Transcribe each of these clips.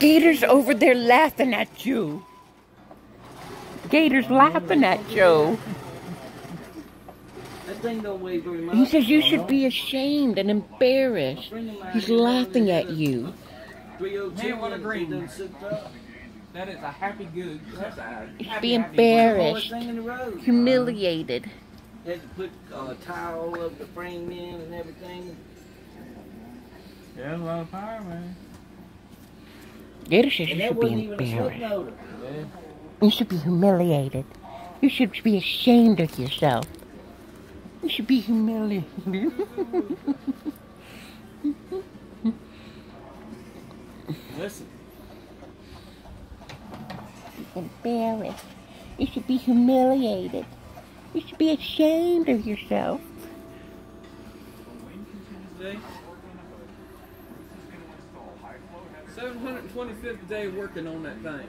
Gator's over there laughing at you. Gator's laughing at you. That thing don't weigh very much. He says you should be ashamed and embarrassed. He's laughing at you. 302 what a green. it done souped up. That is a happy good. That's a happy, be embarrassed, Hardest thing in the road. humiliated. Had to put tile all over the frame in and everything. Yeah, a lot of power, man. You should be wasn't even a slip embarrassed. Yeah. You should be humiliated. You should be ashamed of yourself. You should be humiliated. Listen. embarrassed. You should be humiliated. You should be ashamed of yourself. Day. 725th day working on that thing.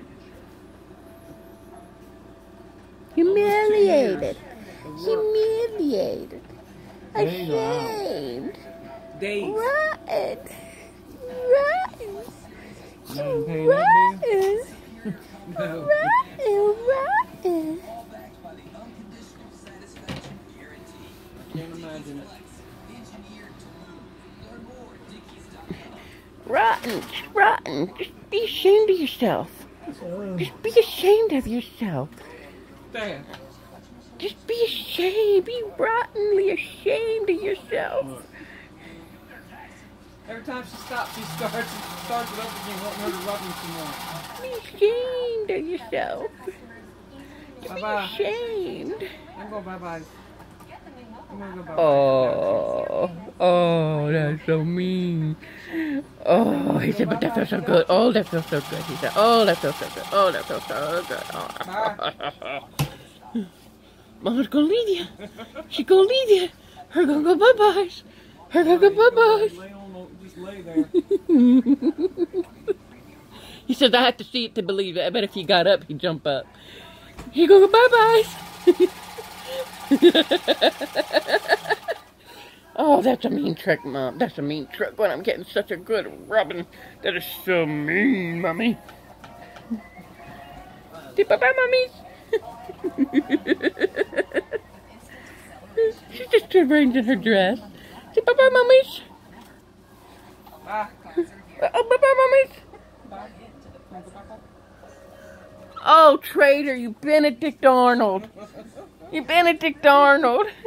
Humiliated. Humiliated. Days are out. Ashamed. Days. Rotten. Rotten. You paying that Rotten. No. Rotten. Rotten. Can't imagine it. Rotten. Rotten. Just be ashamed of yourself. Just be ashamed of yourself. Dad. Just be ashamed. Be rottenly ashamed of yourself. Every time she stops, she starts starts it up again, wanting her to rub me some more. Be ashamed of yourself. Be Bye-bye. ashamed. I'm going bye bye. I'm gonna go bye bye. Oh, oh, that's so mean. Oh, he said, but that feels so good. Oh, that feels so good. He said, oh, that feels so good. Oh, that feels so good. Oh. Mama's gonna leave you. She gonna leave you. Her gonna go bye byes. Her gonna go bye byes. Lay on, the- just lay there. He says, I have to see it to believe it. I bet if he got up, he'd jump up. He gonna go bye byes. oh, that's a mean trick, Mom. That's a mean trick when I'm getting such a good rubbing. That is so mean, Mommy. Say bye bye, Mommies. She's just arranging her dress. Say bye bye, Mommies. Oh, bye bye, Mommies. Oh, traitor, you Benedict Arnold. You Benedict Arnold.